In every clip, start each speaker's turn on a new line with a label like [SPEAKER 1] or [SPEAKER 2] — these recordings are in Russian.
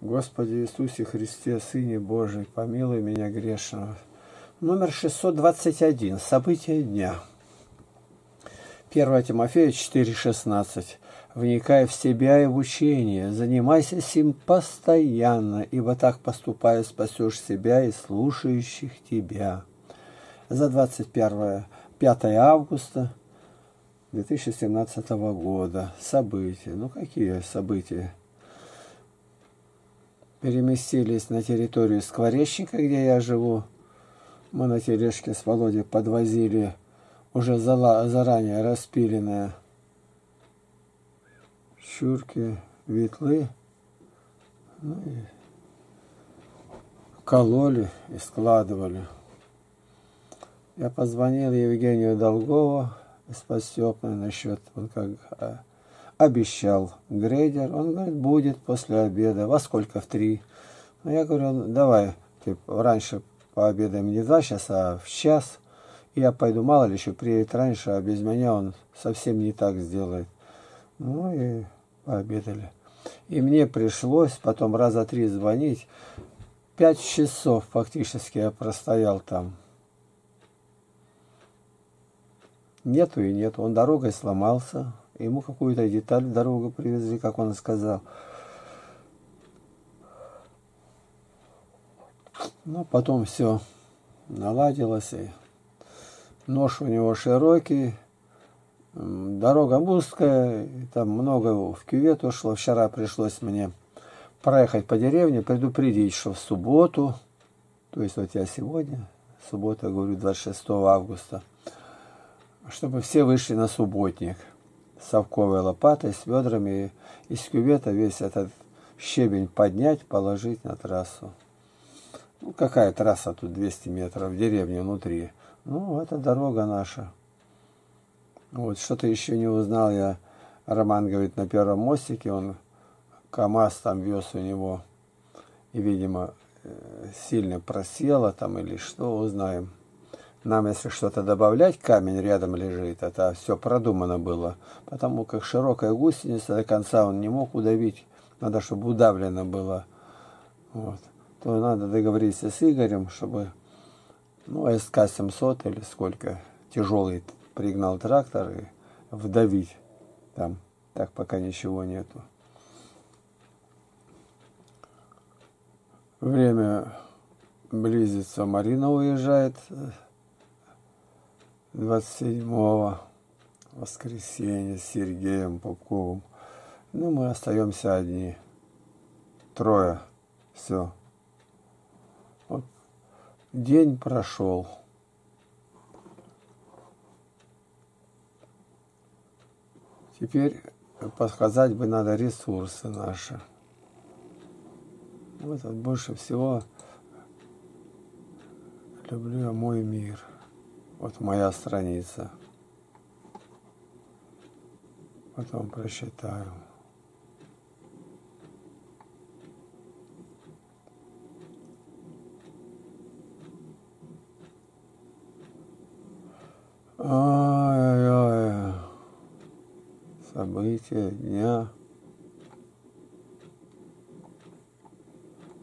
[SPEAKER 1] Господи Иисусе Христе, Сыне Божий, помилуй меня грешного. Номер 621. События дня. 1 Тимофея 4,16. Вникай в себя и в учение, занимайся сим постоянно, ибо так поступая спасешь себя и слушающих тебя. За 21 5 августа 2017 года. События. Ну какие события? Переместились на территорию Скворечника, где я живу. Мы на тележке с Володей подвозили уже заранее распиленные щурки, ветлы. Ну и кололи и складывали. Я позвонил Евгению Долгову из Подстепной насчет, он как а, обещал грейдер. Он говорит, будет после обеда. Во сколько? В три. Ну, я говорю, давай, типа, раньше пообедаем не два часа, а в час. И я пойду, мало ли еще приедет раньше, а без меня он совсем не так сделает. Ну и пообедали. И мне пришлось потом раза три звонить. Пять часов фактически я простоял там. Нету и нету. Он дорогой сломался. Ему какую-то деталь дорогу привезли, как он сказал. Но потом все наладилось. И нож у него широкий, дорога узкая, и там много в кювет ушло. Вчера пришлось мне проехать по деревне, предупредить, что в субботу, то есть вот я сегодня, суббота, говорю, 26 августа, чтобы все вышли на субботник совковой лопатой с ведрами из кювета весь этот щебень поднять, положить на трассу. Ну, какая трасса тут 200 метров в деревне внутри? Ну, это дорога наша. Вот, что-то еще не узнал я. Роман говорит, на первом мостике он КАМАЗ там вез у него. И, видимо, э, сильно просело там или что, узнаем. Нам, если что-то добавлять, камень рядом лежит, это все продумано было. Потому как широкая гусеница до конца он не мог удавить. Надо, чтобы удавлено было. Вот. То надо договориться с Игорем, чтобы ну, СК-700 или сколько тяжелый пригнал трактор и вдавить там. Так пока ничего нету. Время близится. Марина уезжает 27 воскресенья с Сергеем Попковым. Ну, мы остаемся одни. Трое. Все. Вот. День прошел. Теперь подсказать бы надо ресурсы наши. Вот больше всего люблю мой мир. Вот моя страница. Потом просчитаю. Ай-ай-ай. События дня.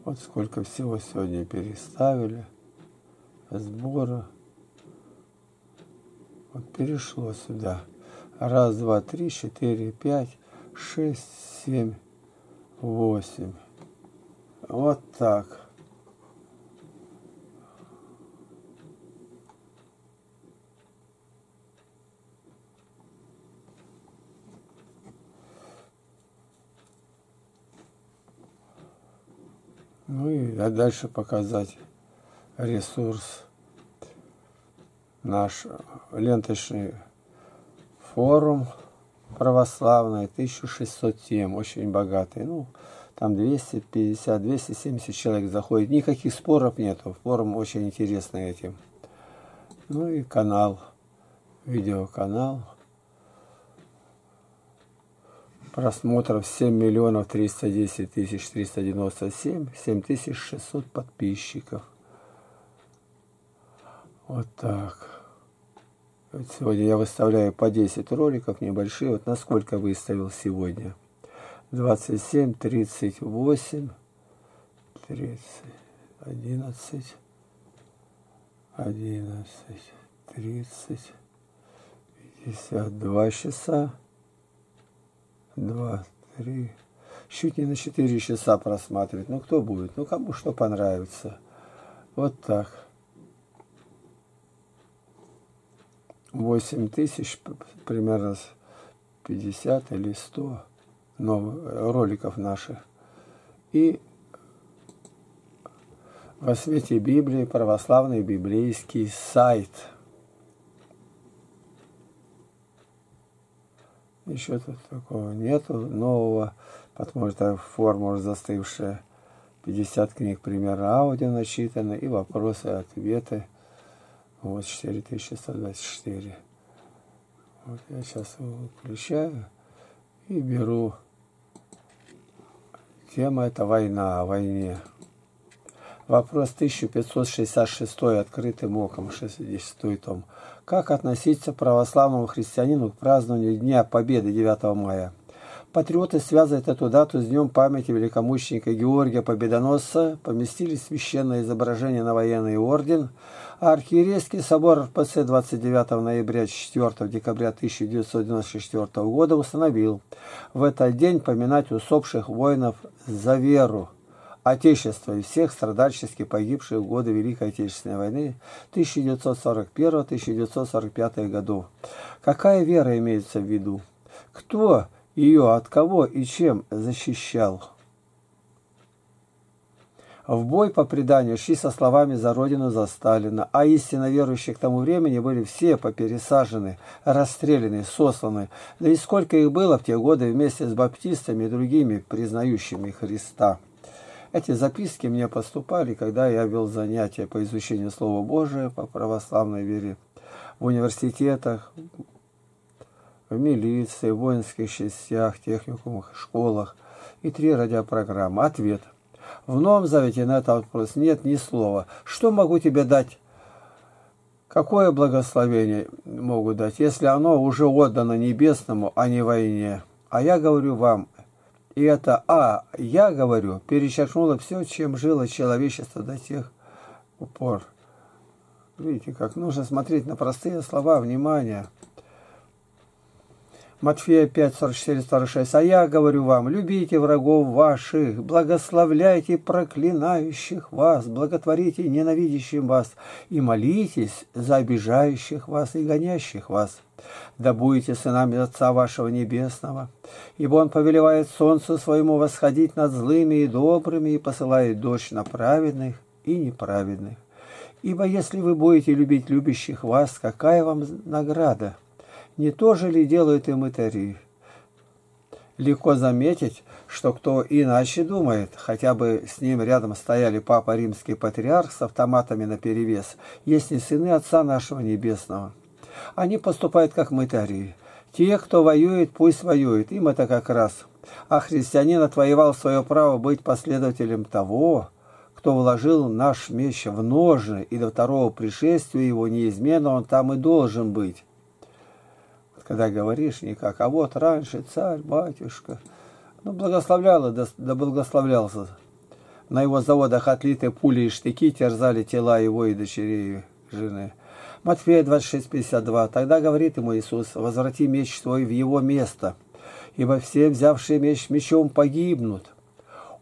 [SPEAKER 1] Вот сколько всего сегодня переставили. Сбора. Вот перешло сюда. Раз, два, три, четыре, пять, шесть, семь, восемь. Вот так. Ну и дальше показать ресурс наш ленточный форум православный, 1607, очень богатый. Ну, там 250-270 человек заходит. Никаких споров нету. Форум очень интересный этим. Ну и канал, видеоканал. Просмотров 7 миллионов 310 тысяч 397, 7600 подписчиков. Вот так. Вот сегодня я выставляю по 10 роликов небольшие. Вот насколько выставил сегодня. 27, 38, тридцать, одиннадцать, одиннадцать, тридцать, пятьдесят два часа, два, три, чуть не на четыре часа просматривать. Ну, кто будет? Ну, кому что понравится. Вот так. Восемь тысяч, примерно 50 или 100 новых роликов наших. И во свете Библии православный библейский сайт. Еще тут такого нету нового, потому что форма уже застывшая. 50 книг примерно аудио начитаны и вопросы ответы. Вот 4124. Вот я сейчас его включаю и беру. Тема это война, о войне. Вопрос 1566 открытым оком, 60 том. Как относиться православному христианину к празднованию Дня Победы 9 мая? Патриоты связывают эту дату с днем памяти великомученика Георгия Победоносца, поместили священное изображение на военный орден, а архиерейский собор РПЦ 29 ноября 4 декабря 1994 года установил в этот день поминать усопших воинов за веру, Отечество и всех страдальчески погибших в годы Великой Отечественной войны 1941-1945 годов. Какая вера имеется в виду? Кто ее от кого и чем защищал. В бой по преданию шли со словами «За Родину, за Сталина», а истинно верующие к тому времени были все попересажены, расстреляны, сосланы. Да и сколько их было в те годы вместе с баптистами и другими, признающими Христа. Эти записки мне поступали, когда я вел занятия по изучению Слова Божия по православной вере в университетах, в милиции, в воинских частях, техникумах, школах и три радиопрограммы. Ответ. В Новом Завете на этот вопрос нет ни слова. Что могу тебе дать? Какое благословение могу дать, если оно уже отдано небесному, а не войне? А я говорю вам, и это «а» я говорю перечеркнуло все, чем жило человечество до тех упор. Видите, как нужно смотреть на простые слова, внимание – Матфея 5, 44, 46. «А я говорю вам, любите врагов ваших, благословляйте проклинающих вас, благотворите ненавидящим вас, и молитесь за обижающих вас и гонящих вас. Да будете сынами Отца вашего Небесного, ибо Он повелевает солнцу своему восходить над злыми и добрыми и посылает дождь на праведных и неправедных. Ибо если вы будете любить любящих вас, какая вам награда?» Не то же ли делают и мытари? Легко заметить, что кто иначе думает, хотя бы с ним рядом стояли папа римский патриарх с автоматами наперевес, есть не сыны Отца нашего Небесного. Они поступают как мытари. Те, кто воюет, пусть воюет, им это как раз. А христианин отвоевал свое право быть последователем того, кто вложил наш меч в ножны, и до второго пришествия его неизменно он там и должен быть когда говоришь никак. А вот раньше царь, батюшка, ну, благословлял, да, да благословлялся. На его заводах отлитые пули и штыки терзали тела его и дочерей жены. Матфея 26:52. Тогда говорит ему Иисус, возврати меч твой в его место, ибо все, взявшие меч мечом, погибнут.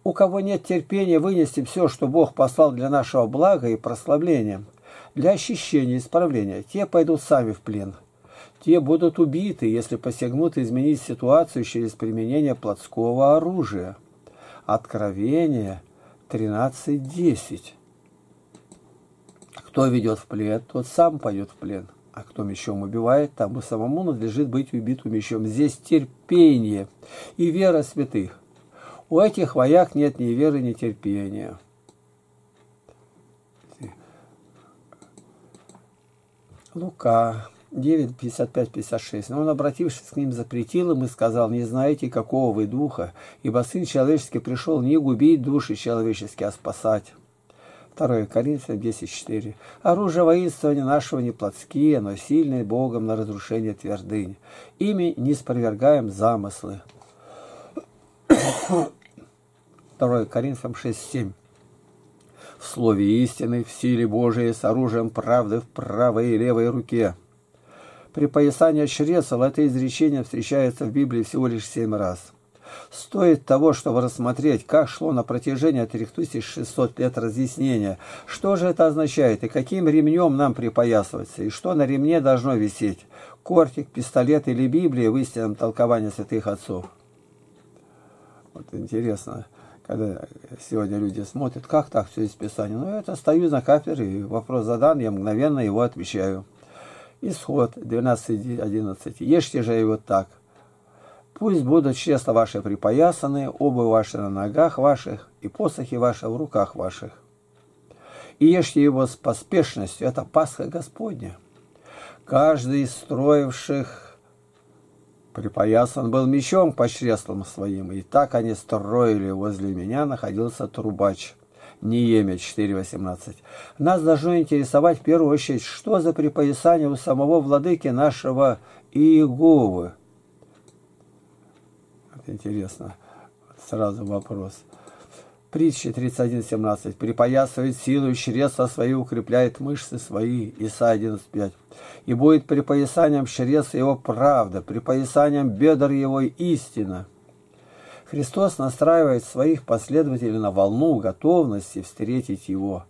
[SPEAKER 1] У кого нет терпения вынести все, что Бог послал для нашего блага и прославления, для очищения и исправления, те пойдут сами в плен те будут убиты, если посягнут изменить ситуацию через применение плотского оружия. Откровение 13.10. Кто ведет в плен, тот сам пойдет в плен. А кто мечом убивает, тому самому надлежит быть убитым мечом. Здесь терпение и вера святых. У этих вояк нет ни веры, ни терпения. Лука 9, 55, 56. Но он, обратившись к ним, запретил им и сказал, «Не знаете, какого вы духа, ибо Сын Человеческий пришел не губить души человеческие, а спасать». 2 Коринфянам 10.4. Оружие воинствования нашего не плотские, но сильные Богом на разрушение твердынь. Ими не спровергаем замыслы. 2 Коринфянам 6.7. в слове истины, в силе Божией, с оружием правды в правой и левой руке. Припоясание чресел – это изречение встречается в Библии всего лишь семь раз. Стоит того, чтобы рассмотреть, как шло на протяжении 3600 лет разъяснения, что же это означает и каким ремнем нам припоясываться, и что на ремне должно висеть – кортик, пистолет или Библия в истинном толковании святых отцов. Вот интересно, когда сегодня люди смотрят, как так все из Писания. Ну, это стою на кафедре, и вопрос задан, я мгновенно его отвечаю. Исход 12.11. Ешьте же его так. Пусть будут честно ваши припоясаны, обувь ваши на ногах ваших, и посохи ваши в руках ваших. И ешьте его с поспешностью, это Пасха Господня. Каждый из строивших Припоясан был мечом по чреслам своим, и так они строили. Возле меня находился трубач. Неемя 4.18. Нас должно интересовать в первую очередь, что за припоясание у самого владыки нашего Иеговы. Это интересно. Сразу вопрос. Притча 31.17. Припоясывает силу и чресла свои, укрепляет мышцы свои. Иса 11.5 и будет припоясанием чрес его правда, припоясанием бедер его истина. Христос настраивает своих последователей на волну готовности встретить его,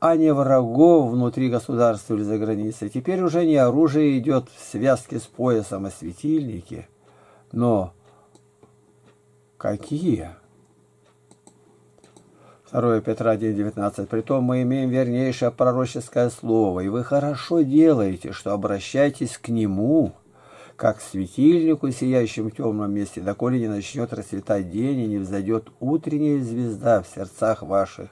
[SPEAKER 1] а не врагов внутри государства или за границей. Теперь уже не оружие идет в связке с поясом, а светильники. Но какие? 2 Петра 1.19. Притом мы имеем вернейшее пророческое слово, и вы хорошо делаете, что обращайтесь к нему, как светильнику, сияющему в темном месте, доколе не начнет расцветать день и не взойдет утренняя звезда в сердцах ваших.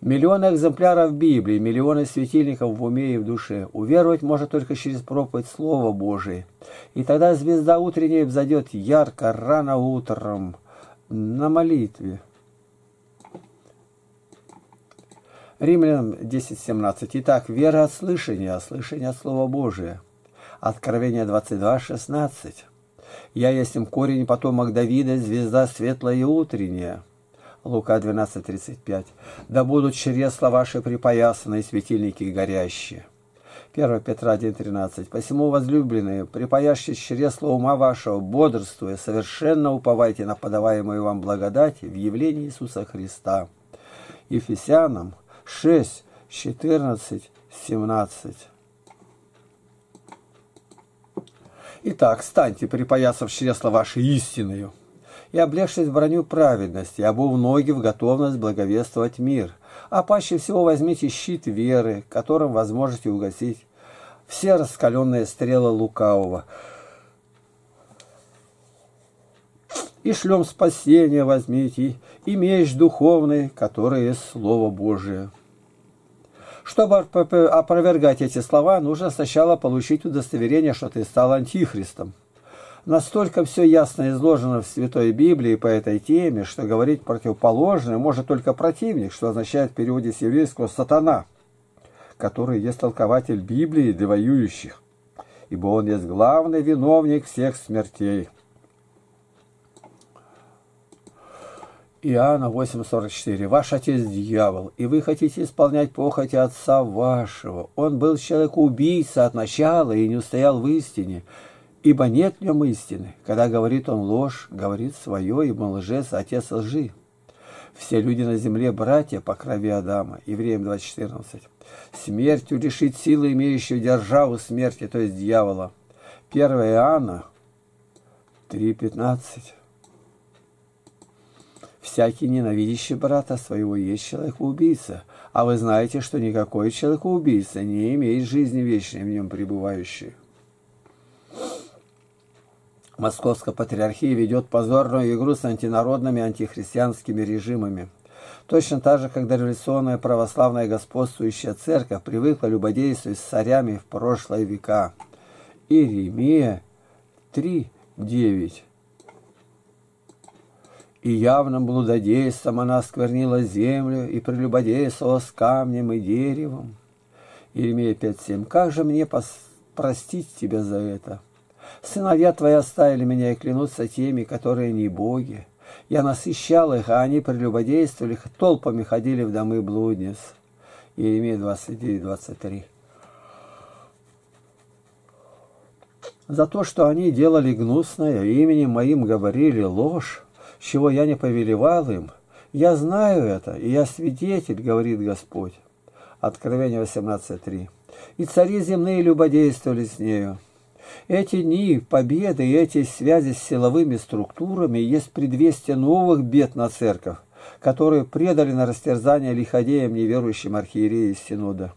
[SPEAKER 1] Миллионы экземпляров Библии, миллионы светильников в уме и в душе. Уверовать можно только через проповедь Слова Божие. И тогда звезда утренняя взойдет ярко, рано утром, на молитве. Римлянам 10.17. Итак, вера от слышания, а слышание от Слова Божия. Откровение 22.16. Я есть им корень потомок Давида, звезда светлая и утренняя. Лука 12.35. Да будут чресла ваши припоясаны и светильники горящие. 1 Петра 1.13. «Посему, возлюбленные, припаяшьте чресло ума вашего, бодрствуя, совершенно уповайте на подаваемую вам благодать в явлении Иисуса Христа». Ефесянам 6, 14, 17. Итак, станьте, припоясав чресло ваше истиною, и облегшись броню праведности, обув ноги в готовность благовествовать мир – а паще всего возьмите щит веры, которым возможете угасить все раскаленные стрелы лукавого. И шлем спасения возьмите, и меч духовный, который есть Слово Божие. Чтобы опровергать эти слова, нужно сначала получить удостоверение, что ты стал антихристом. Настолько все ясно изложено в Святой Библии по этой теме, что говорить противоположное может только противник, что означает в переводе с еврейского «сатана», который есть толкователь Библии для воюющих, ибо он есть главный виновник всех смертей. Иоанна 8.44. Ваш отец дьявол, и вы хотите исполнять похоти отца вашего. Он был человек-убийца от начала и не устоял в истине, Ибо нет в нем истины. Когда говорит он ложь, говорит свое, ибо лжец, отец лжи. Все люди на земле братья по крови Адама. Евреям 2.14. Смертью лишить силы, имеющую державу смерти, то есть дьявола. 1 Иоанна 3.15. Всякий ненавидящий брата своего есть человек-убийца, а вы знаете, что никакой человек-убийца не имеет жизни вечной в нем пребывающей. Московская патриархия ведет позорную игру с антинародными антихристианскими режимами. Точно так же, когда революционная православная господствующая церковь привыкла любодействовать с царями в прошлые века. Иеремия 3.9 И явным блудодейством она сквернила землю и прелюбодействовала с камнем и деревом. Иеремия 5.7 Как же мне простить тебя за это? Сыновья твои оставили меня и клянутся теми, которые не боги. Я насыщал их, а они прелюбодействовали, толпами ходили в домы блудниц. Иеремия 29, 23. За то, что они делали гнусное, именем моим говорили ложь, чего я не повелевал им, я знаю это, и я свидетель, говорит Господь. Откровение 18.3. И цари земные любодействовали с нею. Эти дни победы и эти связи с силовыми структурами есть предвестие новых бед на церковь, которые предали на растерзание лиходеям неверующим архиереи из Синода.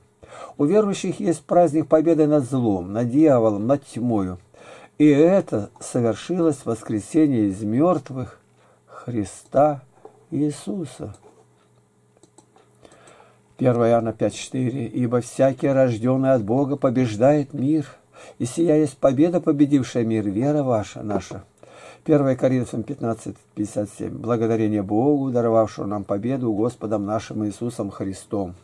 [SPEAKER 1] У верующих есть праздник победы над злом, над дьяволом, над тьмою. И это совершилось в воскресенье из мертвых Христа Иисуса. 1 Иоанна 5.4. «Ибо всякий, рожденный от Бога, побеждает мир, и сия есть победа, победившая мир, вера ваша наша». 1 Коринфянам 15.57. «Благодарение Богу, даровавшему нам победу Господом нашим Иисусом Христом».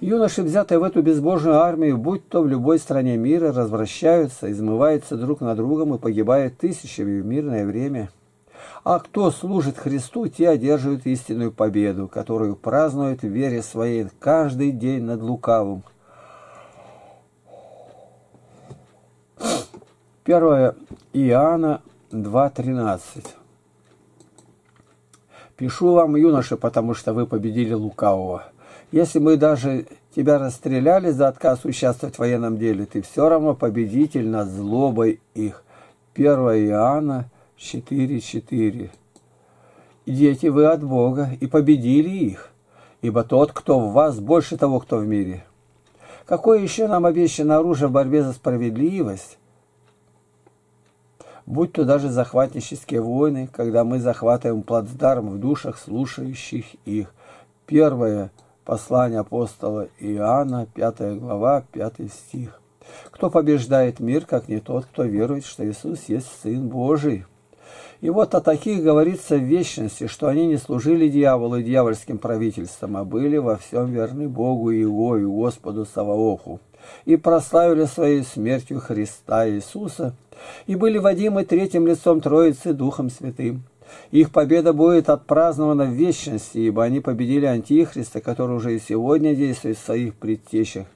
[SPEAKER 1] Юноши, взятые в эту безбожную армию, будь то в любой стране мира, развращаются, измываются друг на другом и погибают тысячами в мирное время. А кто служит Христу, те одерживают истинную победу, которую празднуют в вере своей каждый день над лукавым. 1 Иоанна 2.13 «Пишу вам, юноши, потому что вы победили лукавого». Если мы даже тебя расстреляли за отказ участвовать в военном деле, ты все равно победитель над злобой их. 1 Иоанна 4.4. Дети вы от Бога, и победили их, ибо тот, кто в вас, больше того, кто в мире. Какое еще нам обещано оружие в борьбе за справедливость? Будь то даже захватнические войны, когда мы захватываем плацдарм в душах слушающих их. Первое Послание апостола Иоанна, 5 глава, 5 стих. Кто побеждает мир, как не тот, кто верует, что Иисус есть Сын Божий? И вот о таких говорится в вечности, что они не служили дьяволу и дьявольским правительствам, а были во всем верны Богу и Его, и Господу Саваофу, и прославили своей смертью Христа Иисуса, и были водимы третьим лицом Троицы Духом Святым. Их победа будет отпразднована в вечности, ибо они победили Антихриста, который уже и сегодня действует в своих предтечах,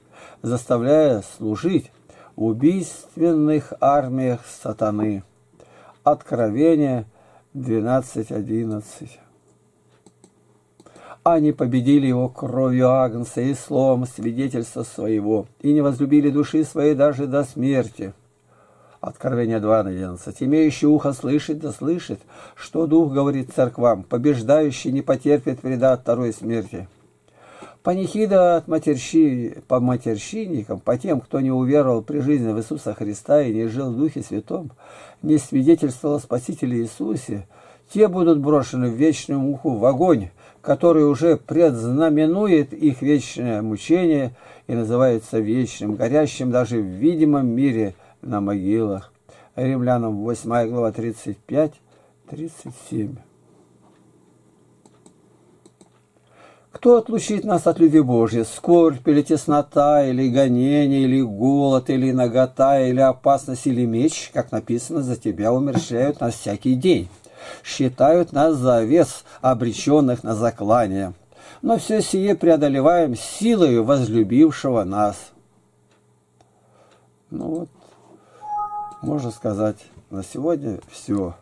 [SPEAKER 1] заставляя служить в убийственных армиях сатаны. Откровение 12.11 Они победили его кровью Агнца и словом свидетельства своего, и не возлюбили души своей даже до смерти. Откровение 2 на 11. Имеющий ухо слышит, да слышит, что Дух говорит церквам, побеждающий не потерпит вреда от второй смерти. Панихида от матерщи, по матерщинникам, по тем, кто не уверовал при жизни в Иисуса Христа и не жил в Духе Святом, не свидетельствовал о Спасителе Иисусе, те будут брошены в вечную муху, в огонь, который уже предзнаменует их вечное мучение и называется вечным, горящим даже в видимом мире – на могилах. Римлянам 8 глава 35, Кто отлучит нас от любви Божьей? Скорбь или теснота, или гонение, или голод, или нагота, или опасность, или меч, как написано, за тебя умерщвляют нас всякий день. Считают нас за овец, обреченных на заклание. Но все сие преодолеваем силою возлюбившего нас. Ну вот, можно сказать, на сегодня все.